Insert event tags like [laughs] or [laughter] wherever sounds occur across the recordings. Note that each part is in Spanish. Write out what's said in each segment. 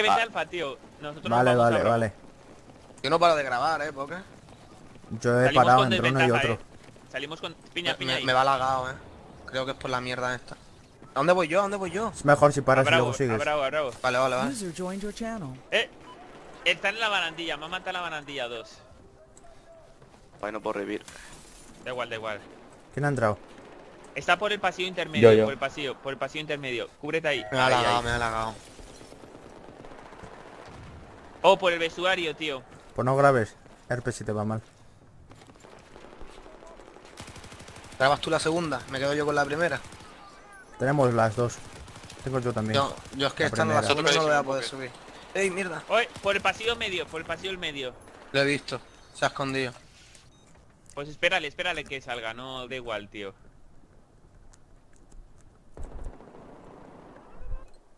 vente Ah. alfa, tío. Nosotros nos Vale, vale, vale. Yo no paro de grabar, ¿eh? ¿Por qué? Yo he Salimos parado con entre uno y otro. eh. Salimos con piña, piña me- ahí. me va lagado, ¿eh? Creo que es por la mierda esta. ¿A dónde voy yo? ¿A dónde voy yo? Es mejor si paras y luego sigues. bravo, bravo. Vale, vale, vale. User joined your channel. Eh, está en la barandilla, me ha matado la barandilla 2. Ahí no puedo revivir. Da igual, da igual. ¿Quién ha entrado? Está por el pasillo intermedio, Yo, yo. por el pasillo, por el pasillo intermedio. Cúbrete ahí. Me ha lagado, me ha lagado. Oh, por el vestuario, tío. Pues no grabes. Herpes si te va mal. ¿Grabas tú la segunda? Me quedo yo con la primera. Tenemos las dos. Tengo yo también. Yo, yo es que La esta no la segunda no lo voy a poder subir. ¡Ey, mierda! Oye, por el pasillo medio, por el pasillo medio. Lo he visto. Se ha escondido. Pues espérale, espérale que salga, no da igual, tío.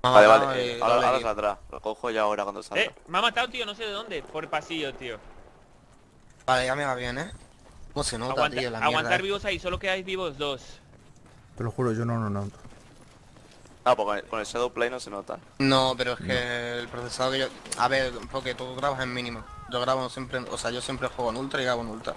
Ha Vale, vale. y eh, lo ahora, ahora saldrá. Lo cojo ya ahora cuando salga. Eh, me ha matado, tío, no sé de dónde. Por el pasillo, tío. Vale, ya me va bien, ¿eh? ¿Cómo se nota, Aguanta- tío? La mierda aguantar esta? vivos ahí, solo quedáis vivos dos. Te lo juro, yo no, no, no. Ah, pues con el, Shadow Play no se nota. No, pero es que el procesador que yo... A ver, porque tú grabas en mínimo. Yo grabo siempre... en- O sea, yo siempre juego en ultra y grabo en ultra.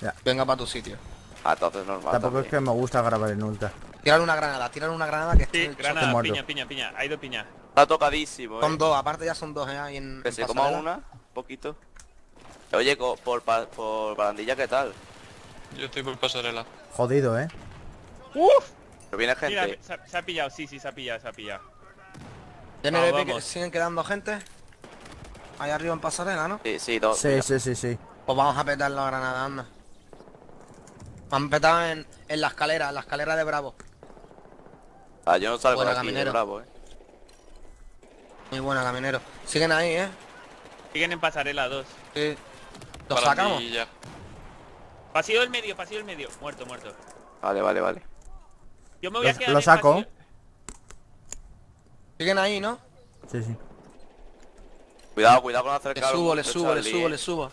Ya. Venga para tu sitio. Ah, entonces normal. Tampoco es que me gusta grabar en ultra. Tirar una granada, tirar una granada que Sí, granada, muerto. piña, piña, piña. Ha ido piña. Está tocadísimo, eh. Son dos, aparte ya son dos, ¿eh? Ahí en, Que en se coma una, poquito. Oye, por, por barandilla, ¿qué tal? Yo estoy por pasarela. Jodido, ¿eh? ¡Uf! Pero viene Mira, gente. se ha, se ha pillado, sí, sí, se ha pillado, se ha pillado. Ya que siguen quedando gente. Ahí arriba en pasarela, ¿no? Sí, sí, dos. Sí, mira. sí, sí, sí. Pues vamos a petar la granada, anda. Me han petado en, en la escalera, en la escalera de Bravo. Ah, yo no salgo de aquí, caminero. bravo, eh. Muy buena, caminero. Siguen ahí, ¿eh? Siguen en pasarela dos. Sí. ¿Los sacamos? Barandilla. Pasillo del medio, pasillo del medio. Muerto, muerto. Vale, vale, vale. Yo me voy a Lo- quedar lo saco. pasillo- Siguen ahí, ¿no? Sí, sí. Cuidado, cuidado con Le acercar subo, le subo, le subo, le subo.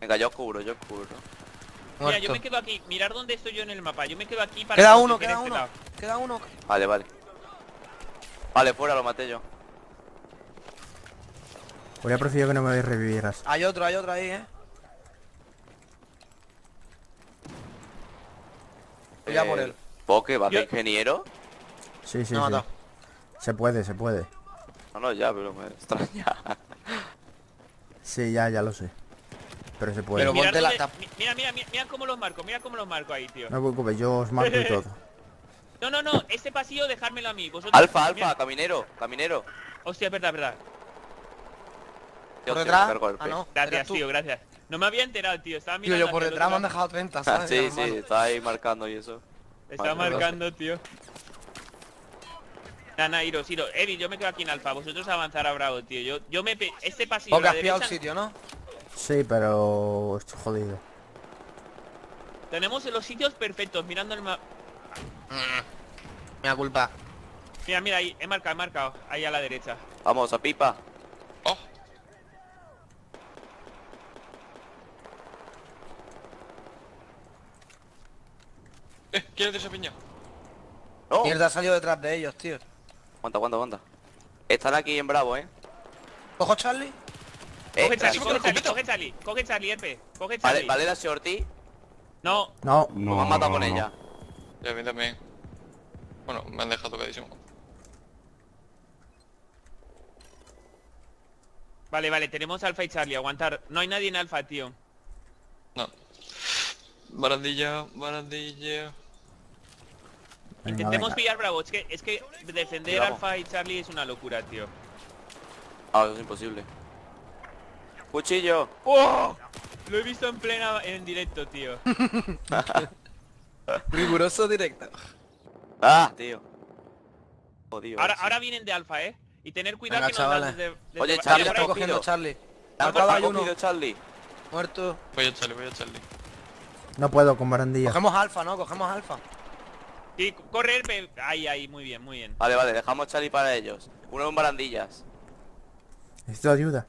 Venga, yo cubro, yo cubro. Mira, yo Muerto. me quedo aquí. Mirar dónde estoy yo en el mapa. Yo me quedo aquí para Queda uno, este queda uno. lado. Queda uno. Vale, vale. Vale, fuera, lo maté yo. Hubiera preferido que no me revivieras. Hay otro, hay otro ahí, ¿eh? Voy a por Eh, él. Poke, ¿vas de ingeniero? Sí, sí, Me ha sí. Se puede, se puede. No, no, ya, pero me extraña. Sí, ya, ya lo sé. Pero se puede. Pero ponte la Mira, mira, mira, mira cómo los marco, mira cómo los marco ahí, tío. No te preocupes, yo os marco y [laughs] todo. No, no, no, este pasillo dejármelo a mí. Vosotros, Alfa, mira- alfa, caminero, caminero. Hostia, es verdad, es verdad. Yo ¿Por te detrás? Ah, no. Gracias, tío, gracias. No me había enterado, tío. Estaba Tío, mirando yo por detrás me han dejado 30, Ah, ¿sabes? sí, sí, está ahí marcando y eso. Estaba Vale, marcando, tío. Nana, iros, iros. Evi, yo me quedo aquí en alfa. Vosotros avanzar a Bravo, tío. Yo, yo me... pe- Este pasillo... Porque has pillado el sitio, ¿no? Sí, pero estoy jodido. Tenemos los sitios perfectos, mirando el mapa. Me da culpa. Mira, mira, ahí. He marcado, he marcado. Ahí a la derecha. Vamos, a pipa. ¡Oh! Eh, ¿quién es de esa piña? No, Mierda, ha salido detrás de ellos, tío. aguanta, aguanta, aguanta. Están aquí en Bravo, eh. ¿Cojo Charlie? Eh, Coge Charlie, coge Charlie, coge Charlie. Coge Charlie, Erpe. Coge Vale, Charlie. vale la shorty. No, No, No, me han matado con ella. Y a mí también. Bueno, me han dejado tocadísimo. Vale, vale, tenemos Alfa y Charlie, aguantar. No hay nadie en Alfa, tío. No. Barandilla, barandilla. Venga, Intentemos venga. pillar Bravo. Es que, es que defender. Alfa y Charlie es una locura, tío. Ah, eso es imposible. Cuchillo. ¡Oh! Lo he visto en plena en directo, tío. [laughs] Riguroso directo. Ah, tío. Jodido. Ahora, ahora vienen de Alfa, ¿eh? Y tener cuidado Venga, que nos dan chavales. desde, desde- Oye, Charlie, cogido. cogiendo Charlie. Acaba ha hay uno. Charlie. Muerto. Voy a Charlie, voy a Charlie. No puedo con barandilla. Cogemos alfa, ¿no? Cogemos alfa. Sí, corre Erpe. Ahí, ahí, muy bien, muy bien. Vale, vale, dejamos Charlie para ellos. Uno en barandillas. Necesito ayuda.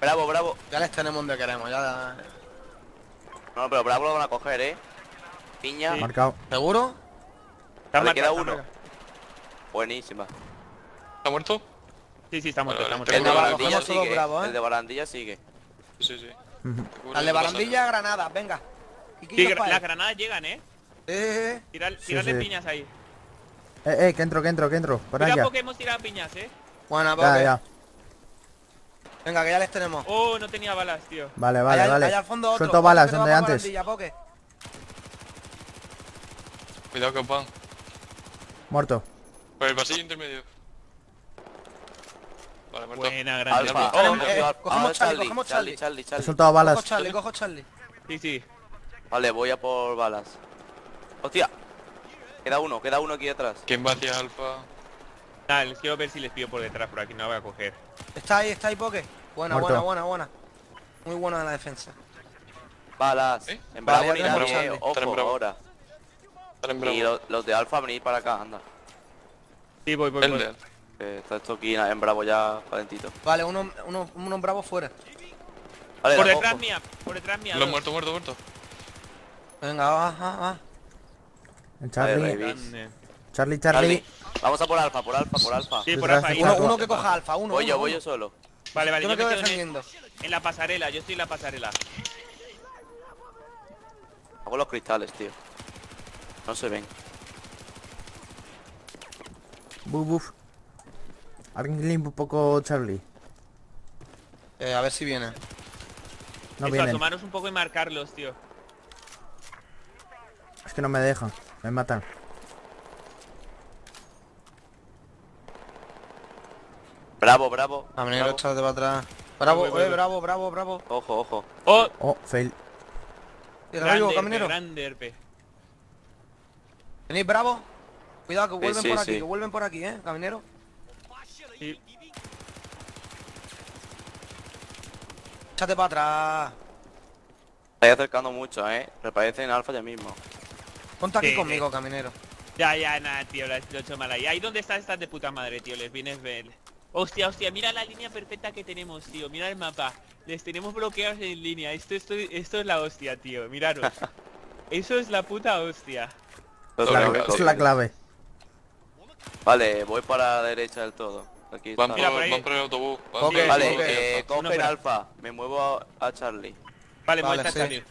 Bravo, bravo. Ya les tenemos donde queremos, ya. No, pero bravo lo van a coger, eh. Piña. Sí. Marcado. ¿Seguro? Está Vale, queda está uno. marcado. Buenísima. ¿Está muerto? Sí, sí, está muerto, Vale, está vale. muerto. El de sigue. bravos, ¿eh? El de barandilla sigue. Sí, sí. Al de barandilla, granadas, venga. Sí, gra- las granadas llegan, ¿eh? Eh, eh, Tirar, Sí, tirarle sí. piñas ahí. Eh, eh, que entro, que entro, que entro. Para Mira allá. porque hemos tirado piñas, ¿eh? Buena, Ya, Poké. ya. Venga, que ya les tenemos. Oh, no tenía balas, tío. Vale, vale, allá, vale. allá al fondo otro. Suelto balas, donde antes. Cuidado van. Muerto. Por el pasillo intermedio. Vale, muerto. Buena, grande. Alfa. Oh, eh, cogemos Charlie, Charlie, cogemos Charlie, Charlie. Charlie, He soltado balas. Cojo Charlie, cojo Charlie. sí, sí. Vale, voy a por balas. Hostia. Queda uno, queda uno aquí atrás. ¿Quién va hacia Alfa? Nada, les quiero ver si les pillo por detrás, por aquí no la voy a coger. Está ahí, está ahí, Poké. Buena, Muerto. buena, buena, buena. Muy buena la defensa. Balas. ¿Eh? En Vale, bravo ya tenemos eh. Está en Ojo bravo. ahora. Están en Y bravo. los, de Alfa venir para acá, anda. Sí, voy, voy, El voy. de Que está esto aquí en bravo ya calentito. Vale, uno, uno, uno bravo fuera. Vale, Por da detrás ojo. mía, por detrás mía. Lo dos. muerto, muerto, muerto. Venga, va, va, va. El Vale, Charlie. Grande. Charlie, Charlie. Charlie. Vamos a por Alfa, por Alfa, por Alfa. Sí, por alfa. Uno, uno que coja alfa, uno. Voy uno, yo, voy uno. yo solo. Vale, vale, Yo yo me quedo en la pasarela, yo estoy en la pasarela. Hago los cristales, tío. No se ven. Buf, buf. Alguien limpia un poco Charlie. Eh, a ver si viene. No Eso, vienen. asomaros un poco y marcarlos, tío. Es que no me dejan. Me matan. Bravo, bravo. A bravo. echarte para atrás. Bravo, Voy, voy, eh, voy. bravo, bravo, bravo. Ojo, ojo. Oh, Oh, fail. Grande, caminero. grande, herpe. ¿Venís bravo? Cuidado que vuelven sí, por aquí, sí. que vuelven por aquí, eh, caminero. Sí. Échate para atrás. Estáis acercando mucho, eh. Reparecen Alfa ya mismo. Ponte aquí Sí, conmigo, caminero. Ya, ya, nada, tío, lo he hecho mal ahí. Ahí donde estás, estás de puta madre, tío, les vienes ver. Hostia, hostia, mira la línea perfecta que tenemos, tío, mira el mapa. Les tenemos bloqueados en línea, esto, esto, esto es la hostia, tío, miraros. [laughs] Eso es la puta hostia. La- que es la clave. Vale, voy para la derecha del todo. Aquí Van por, van por el autobús. van Vale, autobús. eh. Alfa. Me muevo a, a Charlie. Vale, Vale, sí. Charlie.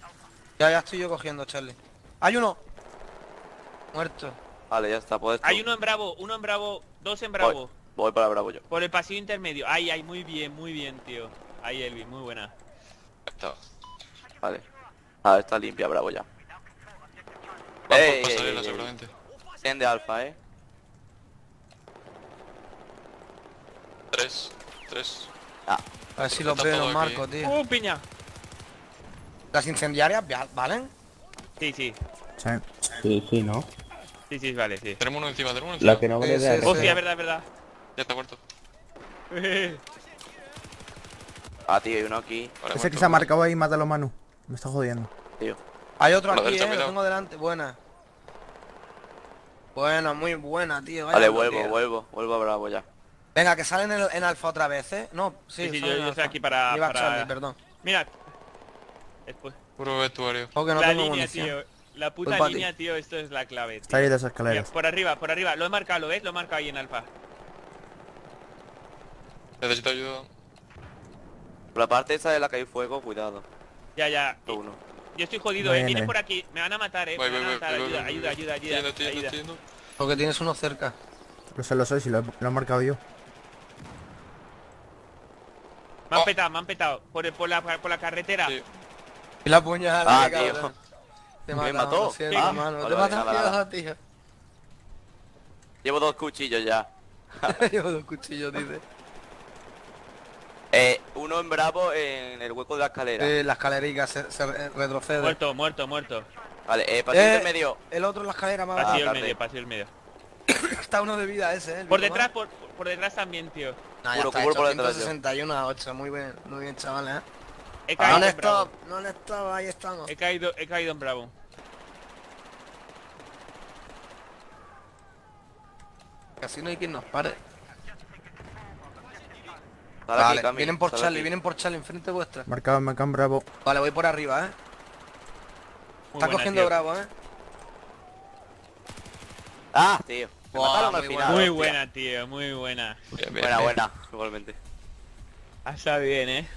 Ya, ya estoy yo cogiendo, Charlie. Hay uno. Muerto. Vale, ya está, puedes tú. Hay uno en Bravo, uno en Bravo, dos en Bravo. voy para Bravo yo. Por el pasillo intermedio. Ay, ay, muy bien, muy bien, tío. Ahí, Elvi, muy buena. Ahí está. Vale. Ah, está limpia Bravo ya. Ey, ey, ey, seguramente. De Alfa, eh. Tres. Tres. Ah, A ver si los veo todo los aquí. marco, tío. ¡Uh, piña! Las incendiarias, ¿va- ¿valen? Sí, sí. Sí. Sí, ¿no? Sí, sí, vale, sí. Tenemos uno encima, tenemos uno encima. La que no vale Sí, de sí, sí. Hostia, verdad, verdad. Ya está muerto. [laughs] ah, tío, hay uno aquí, Vale, Ese que se ha marcado ahí, mátalo Manu. Me está jodiendo. tío. Hay otro aquí, derecha, eh, lo cuidado. tengo delante. Buena. Buena, muy buena, tío. vaya Vale, uno, vuelvo, tío. vuelvo, vuelvo a Bravo ya. Venga, que salen en, en alfa otra vez, ¿eh? No, sí, Sí, sí, yo- estoy aquí para- Iba para- Charlie, perdón. Mira. Después. Puro vestuario. Porque no la tengo línea, munición. tío. La puta Pues para ti. línea, tío, esto es la clave. tío. Está ahí de las Mira, escaleras. por arriba, por arriba. Lo he marcado, ¿lo ves? Lo he marcado ahí en alfa. Necesito ayuda. Por la parte esa de la que hay fuego, cuidado. Ya, ya. Uno. Yo estoy jodido, No eh. viene. Vienen por aquí. Me van a matar, eh. Voy, Me voy, van a matar. voy, Ayuda, voy, ayuda, voy. ayuda, ayuda. estoy yendo, ayuda. estoy yendo. Porque tienes uno cerca. Lo sé, lo sé, si lo he, lo he marcado yo. Me han Oh. petado, me han petado. Por, el- por, la, por la carretera. Sí. Y la puñalada, Ah, tío. cabrón. Te Me mató. lo siento, Ah, hermano. vale, Te tío. Llevo dos cuchillos ya. [laughs] Llevo dos cuchillos, dice. Eh, uno en Bravo en el hueco de la escalera. Eh, la escalerica se, se re- retrocede. Muerto, muerto, muerto. Vale, eh, pasillo Eh. intermedio. El otro en la escalera más Ah, Pasillo el tarde. medio, pasillo el medio. Está uno de vida ese, eh. el Por detrás, por, por detrás también, tío. Nah, ya Cubro, está cubro hecho, por detrás yo. 161 a 8, muy bien, muy bien, chavales, eh. He Ah, caído no en Bravo. stop, no stop, ahí estamos. He caído, he caído en Bravo. Casi no hay quien nos pare. Aquí, Vale, Cami, vienen por Charlie, aquí. vienen por Charlie, enfrente vuestra. Marcado, marcado bravo. Vale, voy por arriba, eh. Muy Está buena, cogiendo tío. bravo, eh. Ah, tío. Me Buah, mataron al muy final. Muy hostia. buena, tío, muy buena. Bien, bien, Buena, bien. buena, igualmente. Ha estado bien, eh.